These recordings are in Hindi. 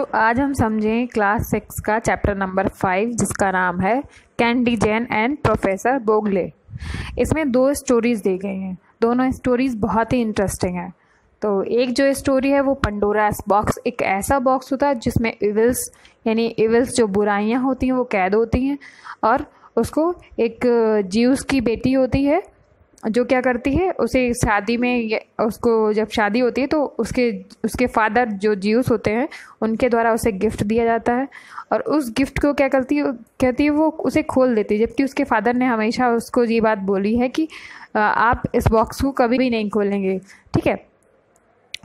तो आज हम समझें क्लास सिक्स का चैप्टर नंबर फाइव जिसका नाम है Candy Jane and professor Bogle इसमें दो स्टोरीज़ दी गई हैं। दोनों स्टोरीज़ बहुत ही इंटरेस्टिंग हैं। तो एक जो स्टोरी है, वो पंडोरास बॉक्स एक ऐसा बॉक्स होता है जिसमें इविल्स यानी इविल्स जो बुराइयाँ होती हैं, वो कैद होती हैं। और उसको एक, जीवस की बेटी होती है जो क्या करती है, उसे शादी में उसको जब शादी होती है तो उसके उसके फादर जो जीवस होते हैं, उनके द्वारा उसे गिफ्ट दिया जाता है। और उस गिफ्ट को क्या करती है, कहती है, वो उसे खोल देती है। जबकि उसके फादर ने हमेशा उसको ये बात बोली है कि आप इस बॉक्स को कभी भी नहीं खोलेंगे। ठीक है?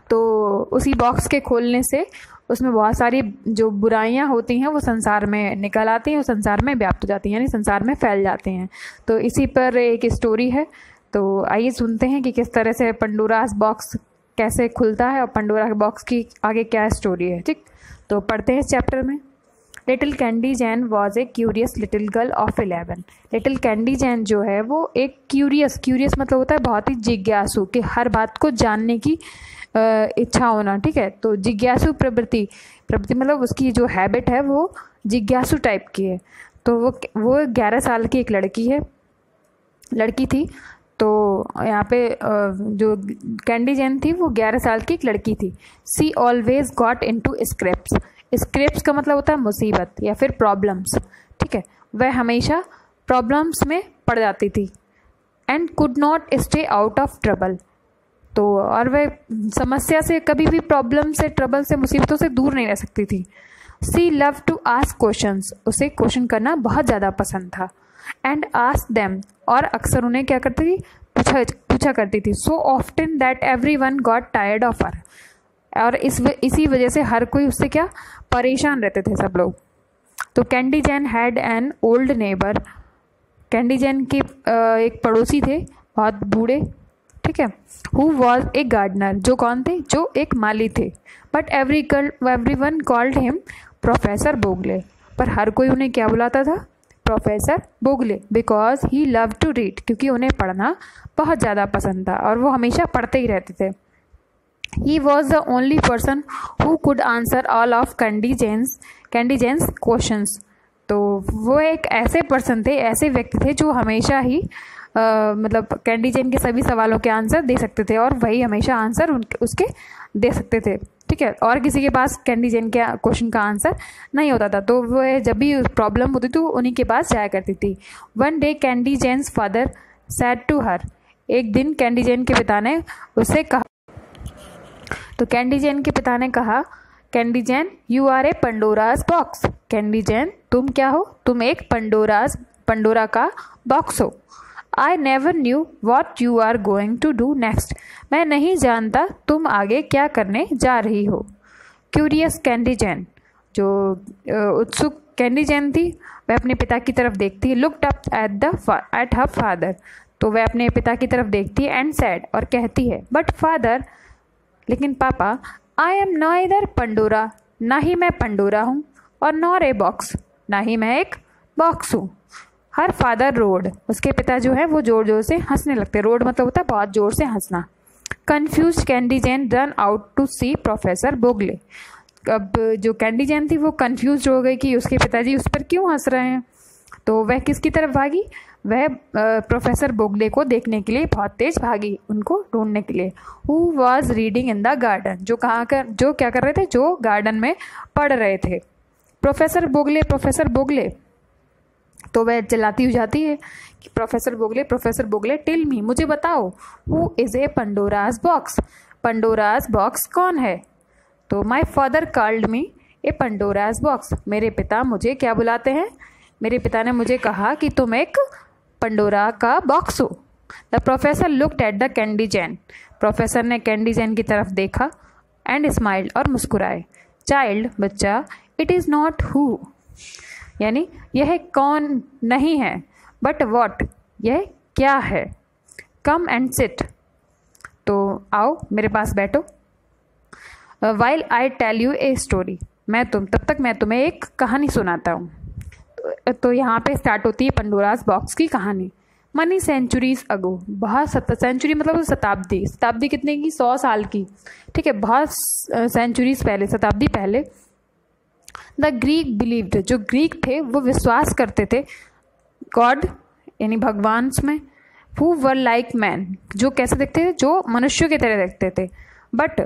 तो उसी बॉक्स के खोलने से उसमें बहुत सारी जो बुराइयाँ होती हैं, वो संसार में निकल आती हैं और संसार में व्याप्त हो जाती हैं, यानी संसार में फैल जाती हैं। तो इसी पर एक स्टोरी है। तो आइए सुनते हैं कि किस तरह से पंडोरास बॉक्स कैसे खुलता है और पंडोरा बॉक्स की आगे क्या स्टोरी है, ठीक? तो पढ़ते हैं इस चैप्टर में। Little Candy Jane was a curious little girl of eleven little Candy Jane जो है, वो एक क्यूरियस क्यूरियस मतलब होता है बहुत ही जिज्ञासु कि हर बात को जानने की इच्छा होना, ठीक है? तो जिज्ञासु प्रवृत्ति प्रवृत्ति मतलब उसकी जो हैबिट है, वो जिज्ञासु टाइप की है। तो वो वो ग्यारह साल की एक लड़की है, लड़की थी। तो यहाँ पे जो कैंडी जैन थी, वो ग्यारह साल की एक लड़की थी। She always got into scrapes scrapes का मतलब होता है मुसीबत या फिर प्रॉब्लम्स ठीक है? वह हमेशा प्रॉब्लम्स में पड़ जाती थी and could not stay out of trouble तो और वह समस्या से, कभी भी प्रॉब्लम से ट्रबल से, मुसीबतों से दूर नहीं रह सकती थी। She love to ask question उसे क्वेश्चन करना बहुत ज़्यादा पसंद था। एंड आस्क देम और अक्सर उन्हें क्या करती थी? पूछा पूछा करती थी। So often that everyone got tired of her और इस इसी वजह से हर कोई उससे क्या? परेशान रहते थे सब लोग। तो Candy Jane had an old neighbour Candy Jane के एक पड़ोसी थे, बहुत बूढ़े, ठीक है हु वॉज़ ए गार्डनर जो कौन थे? जो एक माली थे। But every girl everyone called him professor Bogle पर हर कोई उन्हें क्या बुलाता था? Professor Bogle because he love to read क्योंकि उन्हें पढ़ना बहुत ज़्यादा पसंद था और वो हमेशा पढ़ते ही रहते थे। He was the only person who could answer all of Candy Jane's Candy Jane's question तो वो एक ऐसे पर्सन थे ऐसे व्यक्ति थे जो हमेशा ही आ, मतलब कैंडी के सभी सवालों के आंसर दे सकते थे और वही हमेशा आंसर उनके उसके दे सकते थे। ठीक है, और किसी के पास कैंडी जेन के क्वेश्चन का आंसर नहीं होता था। तो वह जब भी प्रॉब्लम होती थी उन्हीं के पास जाया करती थी। One day Candy Jane's father said to her एक दिन कैंडी जेन के पिता ने उससे कहा तो कैंडी जेन के पिता ने कहा Candy Jane you are a Pandora's box Candy Jane तुम क्या हो? तुम एक पंडोराज पंडोरा का बॉक्स हो. I never knew what you are going to do next मैं नहीं जानता तुम आगे क्या करने जा रही हो। क्यूरियस कैंडी जैन जो उत्सुक कैंडी जैन थी, वह अपने पिता की तरफ़ देखती है looked up at the at her father तो वह अपने पिता की तरफ़ देखती है एंड सैड और कहती है बट फादर लेकिन पापा आई एम नॉ इधर पंडोरा ना ही मैं पंडोरा हूँ और नॉर ए बॉक्स ना ही मैं एक बॉक्स हूँ। हर फादर रोड, उसके पिता जो है, वो ज़ोर ज़ोर से हंसने लगते रोड मतलब होता है बहुत ज़ोर से हंसना। Confuse Candy Jane run out to see professor Bogle अब जो कैंडी जैन थी, वो कन्फ्यूज़ हो गई कि उसके पिताजी उस पर क्यों हंस रहे हैं? तो वह किसकी तरफ़ भागी? वह प्रोफेसर बोगले को देखने के लिए बहुत तेज भागी, उनको ढूँढने के लिए। Who was reading in the garden जो कहाँ कर, जो क्या कर रहे थे? जो गार्डन में पढ़ रहे थे। प्रोफेसर बोगले प्रोफेसर बोगले तो वह चिल्लाती हो जाती है कि, professor Bogle professor Bogle, tell me, मुझे बताओ who is a Pandora's box Pandora's box कौन है? तो my father called me a Pandora's box मेरे पिता मुझे क्या बुलाते हैं? मेरे पिता ने मुझे कहा कि तुम एक पंडोरा का बॉक्स हो. The professor looked at the Candy Jane professor ने कैंडी जैन की तरफ़ देखा एंड स्माइल्ड और मुस्कुराए. चाइल्ड बच्चा इट इज़ नॉट हु यानी यह कौन नहीं है बट वॉट यह क्या है? कम एंड सिट तो आओ मेरे पास बैठो। While I tell you a story मैं तुम तब तक मैं तुम्हें एक कहानी सुनाता हूँ। तो, तो यहाँ पे स्टार्ट होती है पंडोरास बॉक्स की कहानी। मनी सेंचुरीज अगो बहुत सेंचुरी मतलब शताब्दी शताब्दी कितने की? सौ साल की। ठीक है बहुत सेंचुरीज पहले शताब्दी पहले द ग्रीक बिलीव्ड जो ग्रीक थे, वो विश्वास करते थे गॉड यानी भगवान में हु वर लाइक मैन जो कैसे देखते थे, जो मनुष्यों की तरह देखते थे बट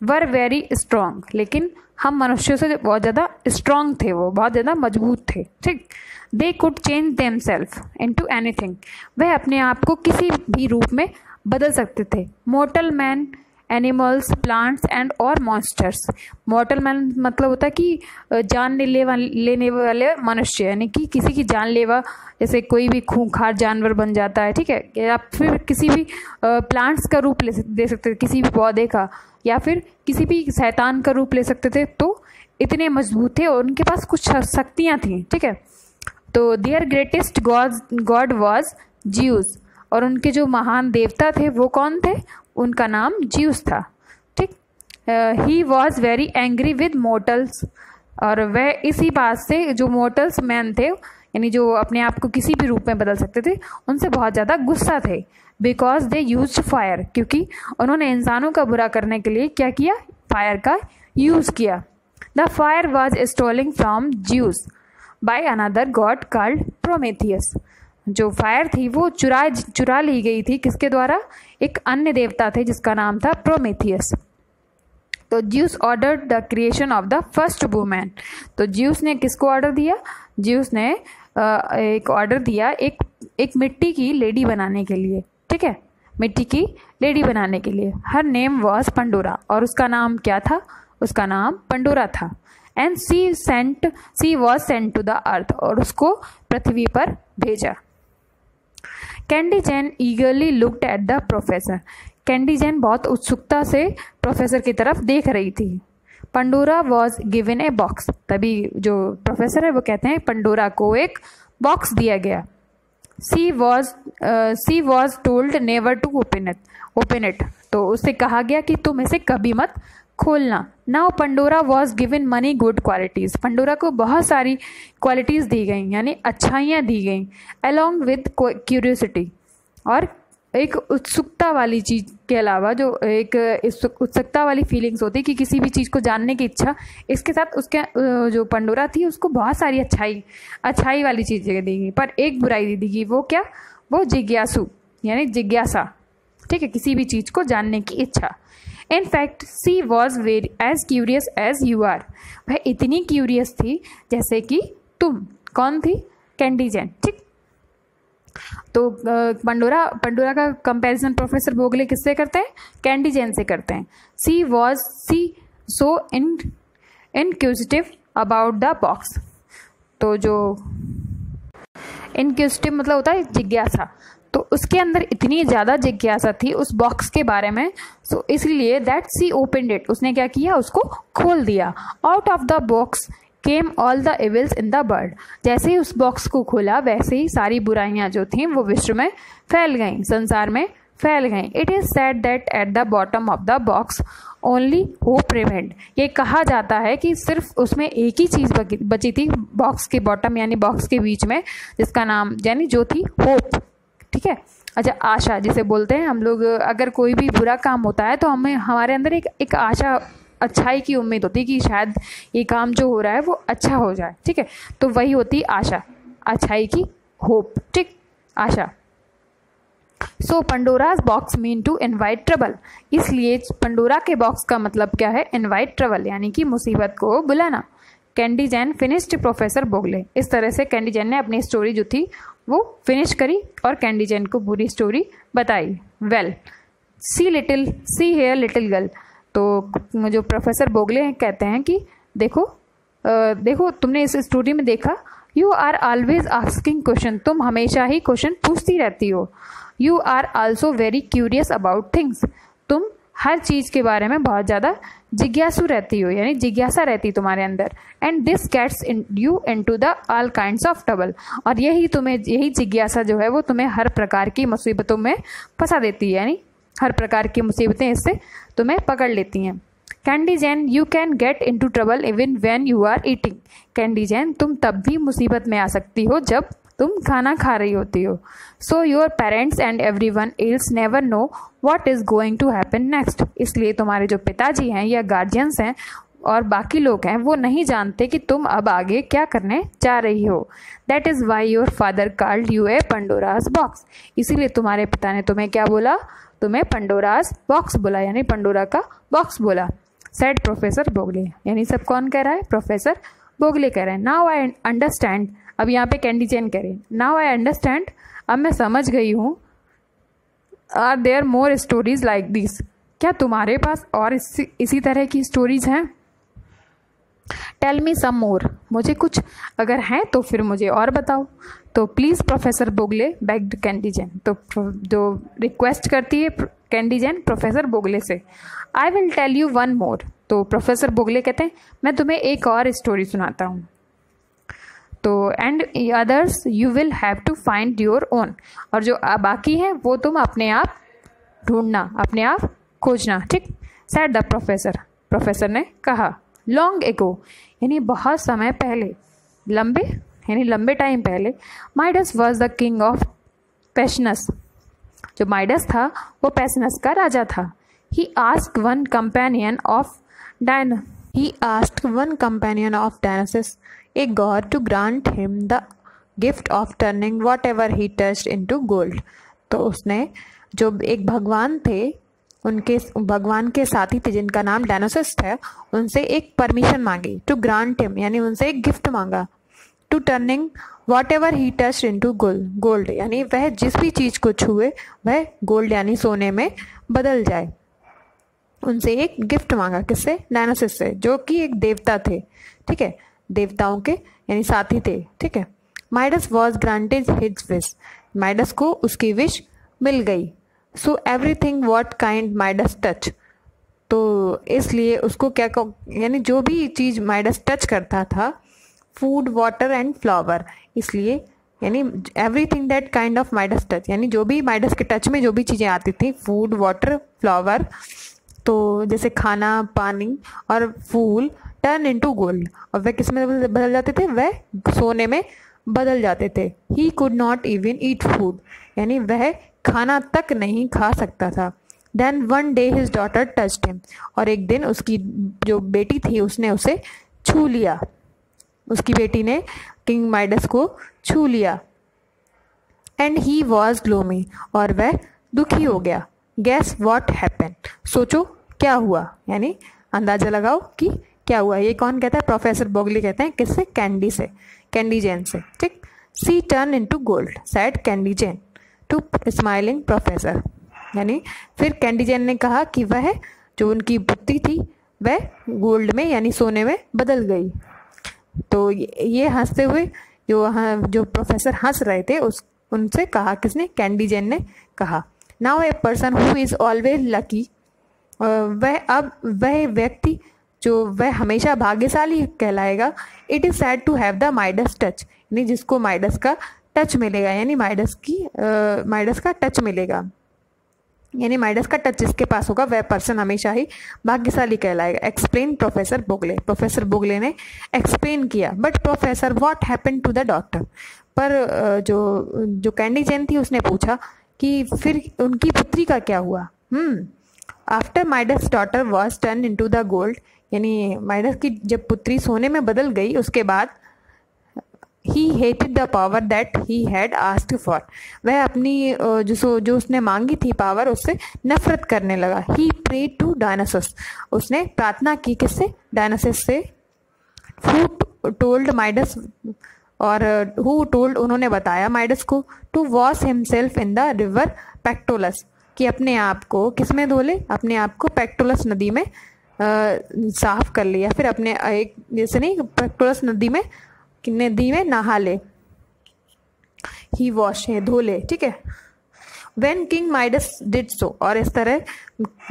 वर वेरी स्ट्रांग लेकिन हम मनुष्यों से बहुत ज़्यादा स्ट्रांग थे वो, बहुत ज़्यादा मज़बूत थे, ठीक? They could change themselves into anything वह अपने आप को किसी भी रूप में बदल सकते थे। Mortal man animals, plants and और मॉन्स्टर्स। मॉर्टल मैन मतलब होता है कि जान ले लेने वाले मनुष्य, यानी कि किसी की जान लेवा, जैसे कोई भी खूंखार जानवर बन जाता है, ठीक है? या फिर किसी भी प्लांट्स का रूप ले दे सकते थे, किसी भी पौधे का, या फिर किसी भी शैतान का रूप ले सकते थे तो इतने मज़बूत थे और उनके पास कुछ शक्तियाँ थी, ठीक है? तो their greatest god god was Zeus और उनके जो महान देवता थे वो कौन थे? उनका नाम ज्यूस था, ठीक? He was very angry with mortals और वह इसी बात से जो मोटल्स मैन थे, यानी जो अपने आप को किसी भी रूप में बदल सकते थे, उनसे बहुत ज़्यादा गुस्सा थे बिकॉज़ दे यूज़ फायर क्योंकि उन्होंने इंसानों का बुरा करने के लिए क्या किया? फायर का यूज़ किया। The fire was stolen from Zeus by another god called Prometheus जो फायर थी, वो चुरा चुरा ली गई थी। किसके द्वारा? एक अन्य देवता थे, जिसका नाम था प्रोमेथियस तो Zeus order the creation of the first woman तो ज्यूस ने किसको ऑर्डर दिया? ज्यूस ने एक ऑर्डर दिया एक एक मिट्टी की लेडी बनाने के लिए। ठीक है? मिट्टी की लेडी बनाने के लिए। हर नेम वॉज़ पंडोरा और उसका नाम क्या था? उसका नाम पंडोरा था। And she sent she was sent to the earth और उसको पृथ्वी पर भेजा। Candy Jane eagerly looked at the professor Candy Jane बहुत उत्सुकता से प्रोफेसर की तरफ़ देख रही थी। Pandora was given a box तभी जो प्रोफेसर है, वो कहते हैं पंडोरा को एक बॉक्स दिया गया। She was she was told never to open it open it तो उससे कहा गया कि तुम इसे कभी मत खोलना। Now Pandora was given many good qualities Pandora को बहुत सारी क्वालिटीज़ दी गई, यानी अच्छाइयाँ दी गई अलॉन्ग विद क्यूरियोसिटी और एक उत्सुकता वाली चीज़ के अलावा जो एक उत्सुकता वाली फीलिंग्स होती कि किसी भी चीज़ को जानने की इच्छा, इसके साथ उसके जो पंडोरा थी, उसको बहुत सारी अच्छाई अच्छाई वाली चीज़ें दी गई। पर एक बुराई दी गई, वो क्या? वो जिज्ञासु, यानी जिज्ञासा, ठीक है? किसी भी चीज़ को जानने की इच्छा। In fact she was very as curious as you are वह इतनी क्यूरियस थी जैसे कि तुम। कौन थी? कैंडीजैन ठीक? तो पंडोरा पंडोरा का कंपैरिजन प्रोफेसर बोगले किससे करते हैं? कैंडी जैन से करते हैं। She was she so in inquisitive about the box तो जो इनक्यूजिटिव मतलब होता है जिज्ञासा। तो उसके अंदर इतनी ज़्यादा जिज्ञासा थी उस बॉक्स के बारे में। सो so, इसलिए दैट सी ओपन इट उसने क्या किया? उसको खोल दिया। Out of the box came all the evils in the world जैसे ही उस बॉक्स को खोला वैसे ही सारी बुराइयाँ जो थी वो विश्व में फैल गईं संसार में फैल गई। It is said that at the bottom of the box only hope remained ये कहा जाता है कि सिर्फ़ उसमें एक ही चीज़ बची थी बॉक्स के बॉटम यानी बॉक्स के बीच में जिसका नाम यानी जो थी होप ठीक है? अच्छा आशा जिसे बोलते हैं, हम लोग, अगर कोई भी बुरा काम होता है तो हमें, हमारे अंदर एक एक आशा, अच्छाई की उम्मीद होती है कि शायद ये काम जो हो रहा है, वो अच्छा हो जाए, ठीक है? तो वही होती आशा, अच्छाई की होप, ठीक? आशा। So Pandora's box mean to invite trouble इसलिए पंडोरा के बॉक्स का मतलब क्या है? इनवाइट ट्रबल यानी कि मुसीबत को बुलाना। Candy Jane finished professor Bogle इस तरह से कैंडी जैन ने अपनी स्टोरी जो थी वो फिनिश करी और कैंडी जैन को पूरी स्टोरी बताई। Well see little see here little girl तो जो प्रोफेसर बोगले हैं कहते हैं कि देखो आ, देखो तुमने इस स्टोरी में देखा you are always asking question तुम हमेशा ही क्वेश्चन पूछती रहती हो। You are also very curious about things तुम हर चीज़ के बारे में बहुत ज़्यादा जिज्ञासु रहती हो, यानी जिज्ञासा रहती तुम्हारे अंदर। And this gets you into the all kind of trouble और यही तुम्हें, यही जिज्ञासा जो है वो तुम्हें हर प्रकार की मुसीबतों में फंसा देती है, यानी हर प्रकार की मुसीबतें इससे तुम्हें पकड़ लेती हैं। Candy Jane you can get into trouble even when you are eating Candy Jane तुम तब भी मुसीबत में आ सकती हो जब तुम खाना खा रही होती हो। So your parents and everyone else never know what is going to happen next इसलिए तुम्हारे जो पिताजी हैं या गार्जियंस हैं और बाकी लोग हैं, वो नहीं जानते कि तुम अब आगे क्या करने जा रही हो। That is why your father called you a Pandora's box इसीलिए तुम्हारे पिता ने तुम्हें क्या बोला? तुम्हें पंडोराज बॉक्स बोला, यानी पंडोरा का बॉक्स बोला। सेड प्रोफेसर बोगले यानी सब कौन कह रहा है? प्रोफेसर बोगले कह रहे हैं। नाउ आई अंडरस्टैंड अब यहाँ पे कैंडी चैन कह रहे हैं नाउ आई अंडरस्टैंड अब मैं समझ गई हूँ are there more stories like this क्या तुम्हारे पास और इसी इसी तरह की स्टोरीज हैं? टेल मी सम मोर मुझे कुछ अगर हैं तो फिर मुझे और बताओ। तो please professor Bogle begged Candy Jane तो जो रिक्वेस्ट करती है कैंडी जैन प्रोफेसर बोगले से। I will tell you one more तो प्रोफेसर बोगले कहते हैं, मैं तुम्हें एक और स्टोरी सुनाता हूँ। तो and others you will have to find your own और जो बाकी है, वो तुम अपने आप ढूंढना, अपने आप खोजना, ठीक? सैट द प्रोफेसर प्रोफेसर ने कहा लॉन्ग एगो यानी बहुत समय पहले, लंबे, यानी लंबे टाइम पहले Midas was the king of passions जो माइडस था, वो पैसनस का राजा था। He asked one companion of Dion he asked one companion of Dionysus a god to grant him the gift of turning whatever he touched into gold तो उसने जो एक भगवान थे, उनके, भगवान के साथी थे, जिनका नाम डायनोसिस है उनसे एक परमिशन मांगी टू ग्रांट हिम यानी उनसे एक गिफ्ट मांगा to turning whatever he touched into gold gold यानी वह जिस भी चीज़ को छुए, वह गोल्ड यानी सोने में बदल जाए। उनसे एक गिफ्ट मांगा, किससे? डायनासिस से, जो कि एक देवता थे। ठीक है? देवताओं के, यानी साथी थे, ठीक है? Midas was granted his wish Midas को उसकी विश मिल गई। So everything what kind Midas touch तो इसलिए उसको क्या यानी जो भी चीज़ माइडस टच करता था फ़ूड वाटर एंड फ्लावर इसलिए, यानी everything that kind of Midas touch यानी जो भी माइडस के टच में जो भी चीज़ें आती थी फ़ूड वाटर फ्लावर तो जैसे खाना, पानी और फूल टर्न इनटू गोल्ड और वह किसमें बदल जाते थे? वह सोने में बदल जाते थे। He could not even eat food यानी वह खाना तक नहीं खा सकता था। Then one day his daughter touched him और एक दिन उसकी जो बेटी थी, उसने उसे छू लिया। उसकी बेटी ने किंग माइडस को छू लिया। एंड ही वॉज़ ग्लोमी और वह दुखी हो गया। गैस वॉट हैपन सोचो, क्या हुआ? यानी अंदाज़ा लगाओ कि क्या हुआ? ये कौन कहता है? प्रोफेसर बोगली कहते हैं। किससे? कैंडी से। कैंडी जैन से। ठीक? She turn into gold. Said Candy Jane. To smiling professor. यानी फिर कैंडी जैन ने कहा कि वह जो उनकी बुद्धि थी, वह गोल्ड में, यानी सोने में बदल गई। तो ये हँसते हुए जो वहाँ, जो प्रोफेसर हंस रहे थे, उस, उनसे कहा किसने? कैंडी जैन ने कहा। Now a person who is always lucky. वह अब, वह व्यक्ति जो वह हमेशा भाग्यशाली कहलाएगा it is said to have the Midas touch यानी जिसको माइडस का टच मिलेगा, यानी माइडस की माइडस का टच मिलेगा। यानी माइडस का टच जिसके पास होगा, वह पर्सन हमेशा ही भाग्यशाली कहलाएगा। Explain professor Bogle professor Bogle ने एक्सप्लेन किया। But professor what happen to the daughter पर जो जो कैंडी जैन थी, उसने पूछा कि फिर उनकी पुत्री का क्या हुआ? हम्म after Midas daughter was turn into the the gold यानी माइडस की जब पुत्री सोने में बदल गई, उसके बाद he hated the power that he had asked for वह अपनी जो जो उसने मांगी थी पावर उससे नफरत करने लगा। ही प्रे टू डायनासस उसने प्रार्थना की किससे? डायनासस से। हु टोल्ड माइडस और हु टोल्ड उन्होंने बताया माइडस को to wash himself in the river Pactolus कि अपने आप को किसमें धो ले अपने आप को पैक्टोलस नदी में साफ़ कर लिया। फिर अपने, एक, जैसे नहीं, पैक्टोलस नदी में नदी में नहा ले। ही वॉश है, धो ले, ठीक है? When king Midas did so और इस तरह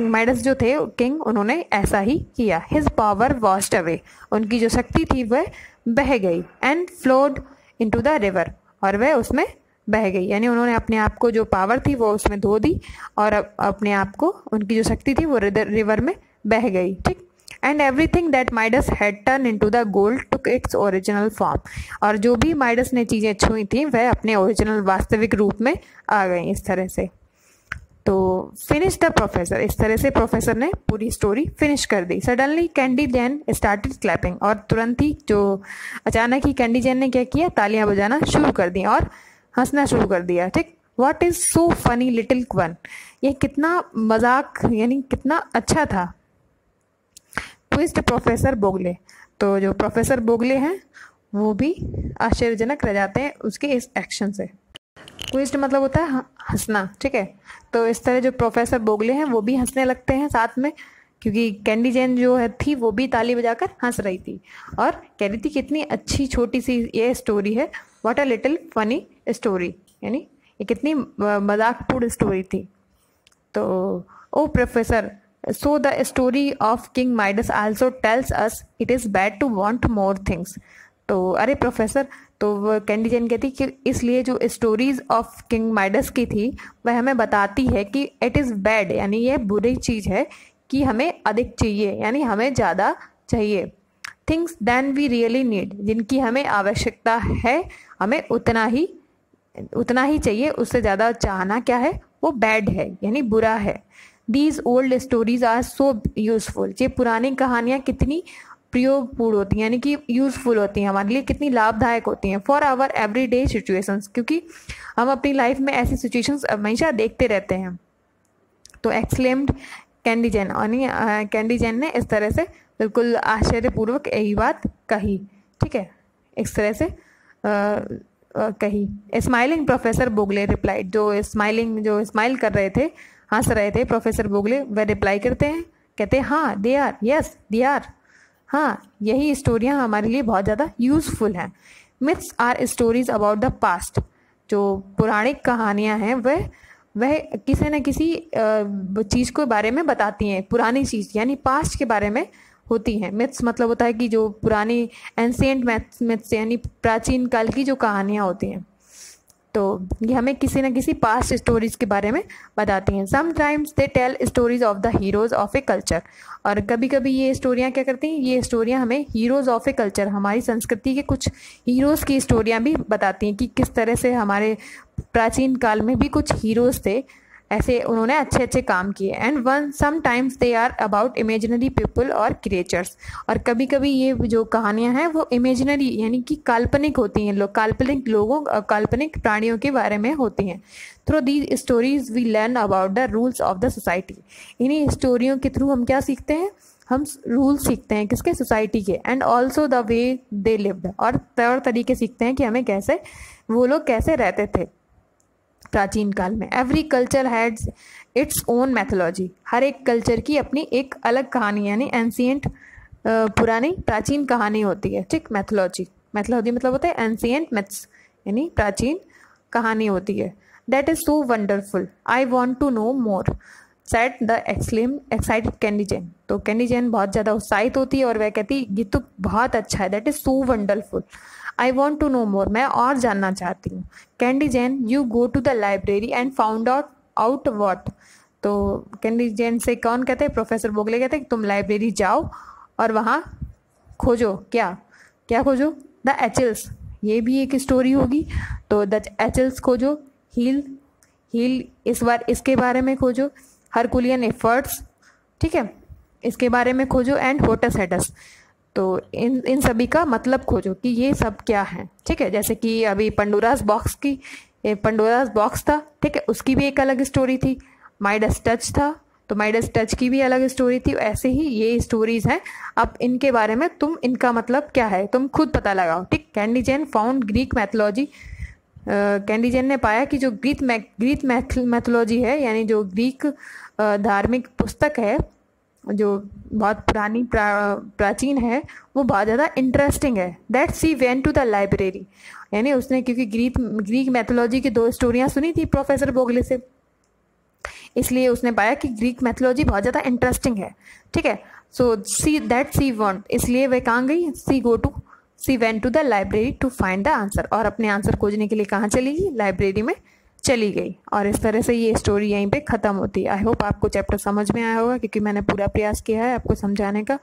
माइडस जो थे किंग उन्होंने ऐसा ही किया। हिज पावर वॉश्ड अवे उनकी जो शक्ति थी, वह बह गई। And flowed into the river और वह उसमें बह गई। यानी उन्होंने अपने आप को जो पावर थी वो उसमें धो दी और अपने आप को, उनकी जो शक्ति थी वो रिवर में बह गई, ठीक? And everything that Midas had turn into the gold took its original form और जो भी माइडस ने चीज़ें छुई थी, वह अपने ओरिजिनल वास्तविक रूप में आ गई इस तरह से। तो फिनिश द प्रोफेसर इस तरह से प्रोफेसर ने पूरी स्टोरी फिनिश कर दी। Suddenly Candy Jane started clapping और तुरंत ही जो अचानक ही कैंडी जैन ने क्या किया? तालियाँ बजाना शुरू कर दी और हंसना शुरू कर दिया, ठीक? What is so funny little one ये कितना मज़ाक, यानी कितना अच्छा था। ट्विस्ट प्रोफेसर बोगले तो जो प्रोफेसर बोगले हैं, वो भी आश्चर्यजनक रह जाते हैं उसके इस एक्शन से। ट्विस्ट मतलब होता है हंसना, ठीक है? तो इस तरह जो प्रोफेसर बोगले हैं, वो भी हंसने लगते हैं साथ में, क्योंकि कैंडी जैन जो है थी, वो भी ताली बजाकर हंस रही थी। और कह रही थी कितनी अच्छी, छोटी सी ये स्टोरी है what a little funny story यानी ये कितनी मजाकपूर्ण स्टोरी थी। तो ओ professor so the story of king Midas also tells us it is bad to want more things तो अरे प्रोफेसर तो कैंडी जैन कहती कि इसलिए जो स्टोरीज ऑफ़ किंग माइडस की थी, वह हमें बताती है कि इट इज़ बैड यानी यह बुरी चीज़ है कि हमें अधिक चाहिए, यानी हमें ज़्यादा चाहिए। Things than we really need जिनकी हमें आवश्यकता है, हमें उतना ही उतना ही चाहिए, उससे ज़्यादा चाहना क्या है? वो बैड है, यानी बुरा है। These old stories are so useful ये पुरानी कहानियाँ कितनी प्रयोगपूर्ण होती हैं, यानी कि यूज़फुल होती हैं हमारे लिए, कितनी लाभदायक होती हैं for our every day situations क्योंकि हम अपनी लाइफ में ऐसी सिचुएशंस हमेशा देखते रहते हैं। तो एक्सलेम्ड कैंडी जैन और कैंडी जैन ने इस तरह से बिल्कुल आश्चर्यपूर्वक यही बात कही। ठीक है? इस तरह से आ, आ, कही। स्माइलिंग प्रोफेसर बोगले रिप्लाइड जो स्माइलिंग जो स्माइल कर रहे थे हंस रहे थे प्रोफेसर बोगले वह रिप्लाई करते हैं। कहते हैं हाँ they are yes they are. हाँ यही स्टोरियाँ हमारे लिए बहुत ज़्यादा यूज़फुल हैं। Myths are stories about the past. जो पौराणिक कहानियाँ हैं वह वह किसी न किसी चीज़ के बारे में बताती हैं पुरानी चीज़ यानी पास्ट के बारे में। होती हैं। मिथ्स मतलब होता है कि जो पुरानी एंशियंट मैथ्स मिथ्स यानी प्राचीन काल की जो कहानियाँ होती हैं। तो ये हमें किसी न किसी पास्ट स्टोरीज के बारे में बताती हैं। Sometimes they tell stories of the heroes of a culture और कभी कभी ये स्टोरियाँ क्या करती हैं? ये स्टोरियाँ हमें हीरोज़ ऑफ़ ए कल्चर हमारी संस्कृति के कुछ हीरोज़ की स्टोरियाँ भी बताती हैं कि किस तरह से हमारे प्राचीन काल में भी कुछ हीरोज़ थे। ऐसे उन्होंने अच्छे अच्छे काम किए। And one sometimes they are about imaginary people और क्रिएचर्स और कभी कभी ये जो कहानियाँ हैं, वो इमेजिनरी यानी कि काल्पनिक होती हैं लोग काल्पनिक लोगों काल्पनिक प्राणियों के बारे में होती हैं। Through the stories we learn about the rules of the society इन्हीं स्टोरियों के थ्रू हम क्या सीखते हैं? हम रूल सीखते हैं किसके? सोसाइटी के। And also the way they lived और तौर तरीके सीखते हैं कि हमें कैसे, वो लोग कैसे रहते थे। प्राचीन काल में। Every culture hads its own mythology हर एक कल्चर की अपनी एक अलग कहानी, यानी एंशियंट पुरानी, प्राचीन कहानी होती है। ठीक मैथोलॉजी मैथोलॉजी मतलब होता है एंशियंट मैथ्स यानी प्राचीन कहानी होती है। That is so wonderful I want to know more said the exclaim excited Candy Jane तो कैंडी जैन बहुत ज़्यादा उत्साहित होती है और वह कहती है, ये तो बहुत अच्छा है। That is so wonderful I want to know more मैं और जानना चाहती हूँ। Candy Jane you go to the library and found out out what तो कैंडी जैन से कौन कहते हैं? प्रोफेसर बोगले कहते हैं तुम लाइब्रेरी जाओ और वहाँ खोजो। क्या? क्या खोजो? द एचल्स ये भी एक स्टोरी होगी। तो द एचल्स खोजो। हील हील इस बार, इसके बारे में खोजो। हरकुलियन एफर्ट्स ठीक है? इसके बारे में खोजो। एंड होटस हेटस तो इन इन सभी का मतलब खोजो कि ये सब क्या है। ठीक है? जैसे कि अभी पंडोरास बॉक्स की पंडोरास बॉक्स था, ठीक है? उसकी भी एक अलग स्टोरी थी। माइडस टच था तो माइडस टच की भी अलग स्टोरी थी। ऐसे ही ये स्टोरीज हैं। अब इनके बारे में तुम, इनका मतलब क्या है? तुम खुद पता लगाओ। ठीक? Candy Jane found Greek mythology Candy Jane ने पाया कि जो ग्रीक ग्रीक मैथोलॉजी है, यानी जो ग्रीक धार्मिक पुस्तक है जो बहुत पुरानी प्रा, प्राचीन है वो बहुत ज़्यादा इंटरेस्टिंग है। That she went to the library यानी उसने क्योंकि ग्रीक ग्रीक मैथोलॉजी की दो स्टोरियाँ सुनी थी प्रोफेसर बोगले से। इसलिए उसने पाया कि ग्रीक मैथोलॉजी बहुत ज़्यादा इंटरेस्टिंग है। ठीक है? सो सी दैट सी वॉन्ट इसलिए वह कहाँ गई? She go to she went to the library to find the answer और अपने आंसर खोजने के लिए कहाँ चलेगी लाइब्रेरी में चली गई। और इस तरह से ये स्टोरी यहीं पे ख़त्म होती है। आई होप आपको चैप्टर समझ में आया होगा, क्योंकि मैंने पूरा प्रयास किया है आपको समझाने का।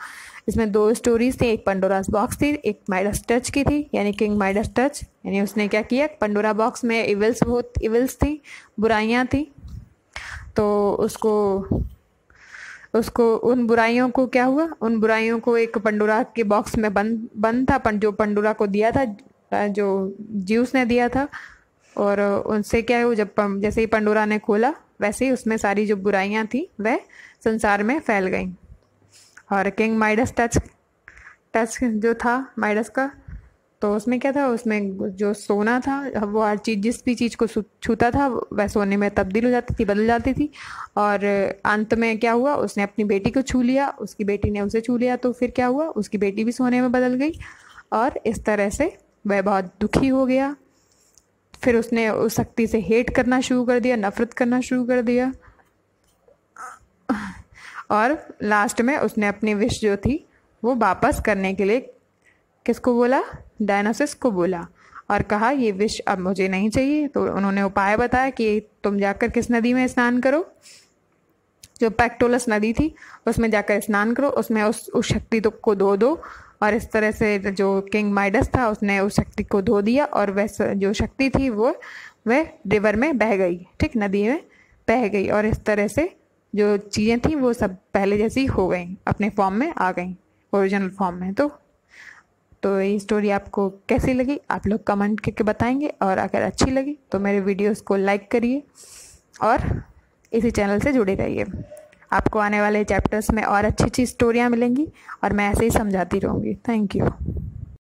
इसमें दो स्टोरीज थी, एक पंडोरास बॉक्स थी, एक माइडस टच की थी, यानी किंग माइडस टच यानी उसने क्या किया पंडोरा बॉक्स में इवल्स बहुत इवल्स थी, बुराइयाँ थी। तो उसको उसको, उन बुराइयों को क्या हुआ? उन बुराइयों को एक पंडोरा के बॉक्स में बंद बंद था जो पंडोरा को दिया था, जो ज्यूस ने दिया था और उनसे क्या हुआ जब जैसे ही पंडोरा ने खोला, वैसे ही उसमें सारी जो बुराइयाँ थी, वह संसार में फैल गईं। और किंग माइडस टच टच जो था माइडस का तो उसमें क्या था, उसमें जो सोना था वो हर चीज़, जिस भी चीज़ को छूता था, वह सोने में तब्दील हो जाती थी, बदल जाती थी। और अंत में क्या हुआ, उसने अपनी बेटी को छू लिया, उसकी बेटी ने उसे छू लिया तो फिर क्या हुआ, उसकी बेटी भी सोने में बदल गई। और इस तरह से वह बहुत दुखी हो गया। फिर उसने उस शक्ति से हेट करना शुरू कर दिया, नफरत करना शुरू कर दिया। और लास्ट में उसने अपनी विश जो थी, वो वापस करने के लिए किसको बोला? डायनासिस को बोला और कहा, ये विष अब मुझे नहीं चाहिए। तो उन्होंने उपाय बताया कि तुम जाकर किस नदी में स्नान करो। जो पैक्टोलस नदी थी, उसमें जाकर स्नान करो। उसमें उस उस शक्ति तो को दो दो। और इस तरह से जो किंग माइडस था, उसने उस शक्ति को धो दिया और वह जो शक्ति थी वो, वह रिवर में बह गई, ठीक, नदी में बह गई और इस तरह से जो चीज़ें थी, वो सब पहले जैसी हो गई, अपने फॉर्म में आ गई ओरिजिनल फॉर्म में। तो तो ये स्टोरी आपको कैसी लगी? आप लोग कमेंट करके बताएँगे और अगर अच्छी लगी तो मेरे वीडियोस को लाइक करिए और इसी चैनल से जुड़े रहिए। आपको आने वाले चैप्टर्स में और अच्छी अच्छी स्टोरियाँ मिलेंगी और मैं ऐसे ही समझाती रहूँगी। Thank you